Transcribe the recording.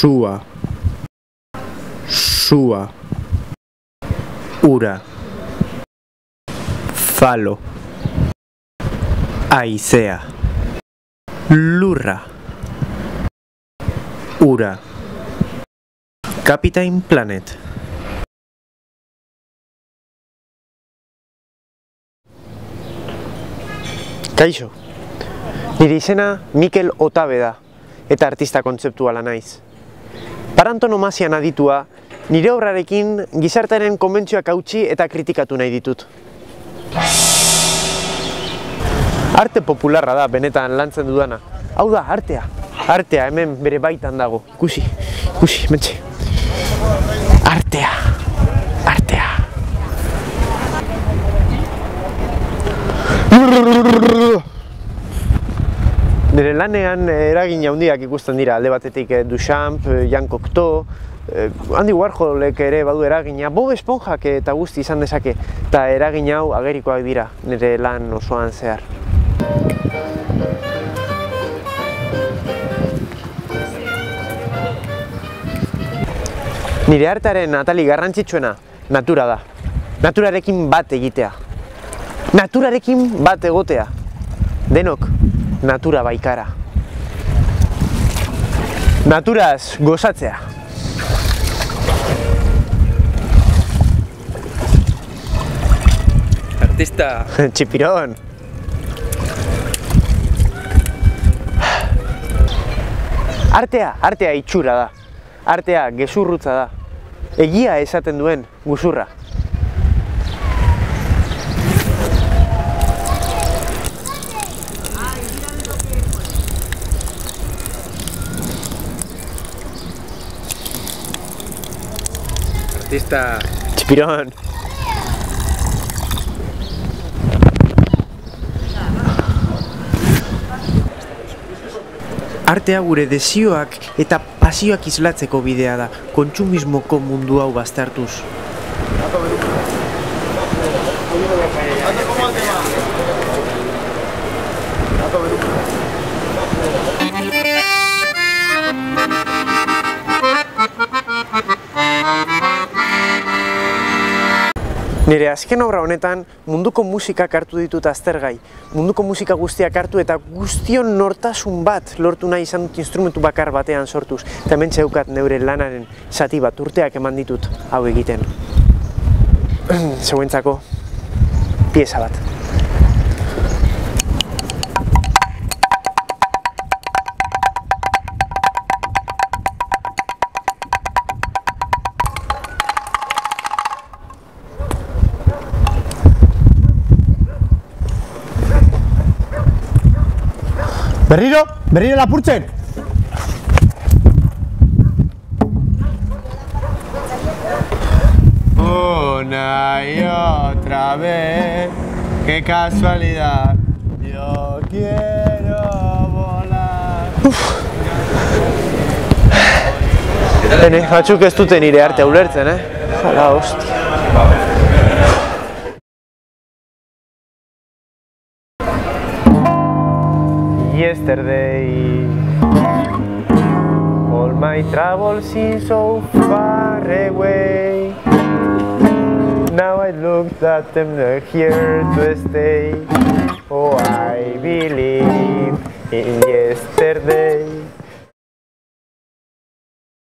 sua, sua, ura, falo, aizea, lurra, ura, Captain Planet. Kaixo, nire izena Mikel Otabe da, eta artista kontzeptuala naiz. Parantonomazian aditua, nire obrarekin gizartaren konbentzioak hautsi eta kritikatu nahi ditut. Arte popularra da benetan lantzen dudana. Hau da, artea. Artea hemen bere baitan dago. Ikusi, ikusi. Artea. Artea. Nire lanean eh, eragin handiak ikusten dira, alde batetik eh, Duchamp, eh, Jan Cocteau, Andy Warholek ere badu eragina, Bob Esponjak eta guzti izan dezake, eta eragin hau agerikoak dira nire lan osoan zehar. Nire artearen atali garrantzitsuena natura da. Naturarekin bat egitea. Naturarekin bat egotea. Denok natura baikara. Naturaz gozatzea. Artista, Txipiron. Artea, artea itxura da. Artea gezurrutza da. Egia esaten duen guzurra. Artista, Txipiron. Artea gure desioak eta pasioak islatzeko bidea da, kontsumismoko mundu hau baztertuz. Nire azken obra honetan munduko musikak hartu ditut aztergai. Munduko musika guztiak hartu eta guztion nortasun bat lortu nahi izan dut instrumentu bakar batean sortuz. Eta hemen zeukat neure lanaren zati bat urteak eman ditut hau egiten. Zeuentzako pieza bat. Berriro, berriro lapurtzen. Una y otra vez, qué casualidad, yo quiero volar. Hene, batzuk ez dute nire arte ulertzen, eh? Jala, hostia. Yesterday. All my troubles seem so far away. Now I look that them here to stay. Oh, I believe in yesterday